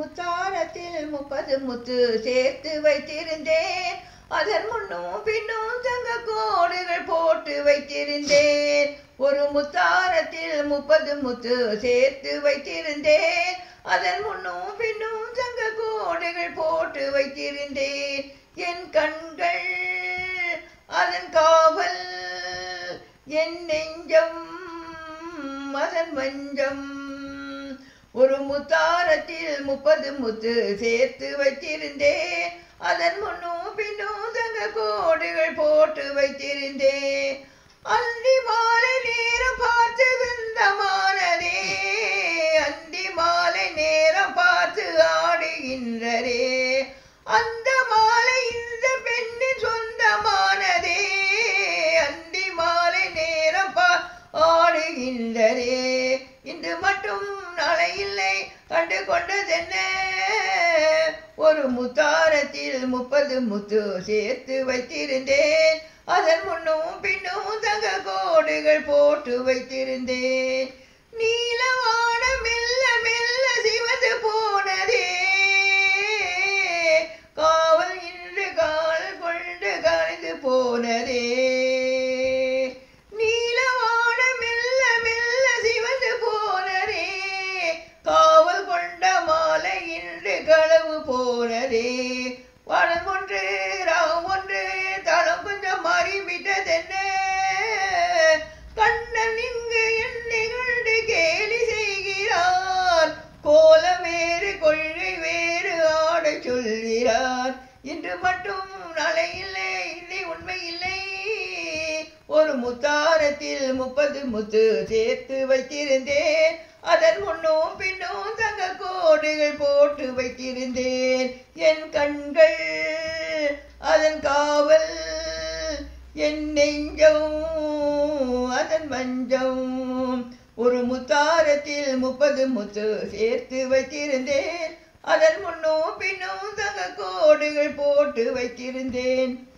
முத்தாரத்தில் முப்பது முத்து சேர்த்து வைத்திருந்தேன். அதன் முன்னும் பின்னும் தங்க கோடுகள் போட்டு வைத்திருந்தேன். ஒரு முத்தாரத்தில் முப்பது முத்து சேர்த்து வைத்திருந்தேன். அதன் முன்னும் பின்னும் தங்க கோடுகள் போட்டு வைத்திருந்தேன். என் கண்கள் அதன் காவல் என் நெஞ்சம் அதன் மஞ்சம் ஒரு முத்தாரத்தில் முப்பது முத்து சேர்த்து வைத்திருந்தேன் அதன் முன்னும் பின்னும் தங்க கோடுகள் போட்டு வைத்திருந்தேன் அந்தி மாலை நேரம் பார்த்து விந்தமானதே. அந்தி மாலை நேரம் பார்த்து ஆடுகின்றரே அந்த மாலை இந்த பெண்ணின் சொந்தமானதே. அந்தி மாலை நேரம் பா ஆடுகின்றரே இன்று மட்டும் நாளை இல்லை கண்டு கொண்டதென்ன? ஒரு முத்தாரத்தில் முப்பது முத்து சேர்த்து வைத்திருந்தேன். அதன் முன்னும் பின்னும் தங்க கோடுகள் போட்டு வைத்திருந்தேன். நீலவா வானம் ஒன்று ராகம் ஒன்று தளம் கொஞ்சம் மாறிவிட்டதென்ன? கண்ணன் இங்கு என்னை கண்டு கேலி செய்கிறான் கோலம் வேறு கொள்கை வேறு ஆட சொல்கிறான் இன்று மட்டும் நாளை இல்லை இல்லை உண்மை இல்லை. ஒரு முத்தாரத்தில் முப்பது முத்து சேர்த்து வைத்திருந்தேன். அதன் முன்னும் பின்னும் தங்க கோடுகள் போட்டு வைத்திருந்தேன். என் கண்கள் அதன் காவல் என் நெஞ்சம் அதன் மஞ்சம். ஒரு முத்தாரத்தில் முப்பது முத்து சேர்த்து வைத்திருந்தேன். அதன் முன்னும் பின்னும் தங்க கோடுகள் போட்டு வைத்திருந்தேன்.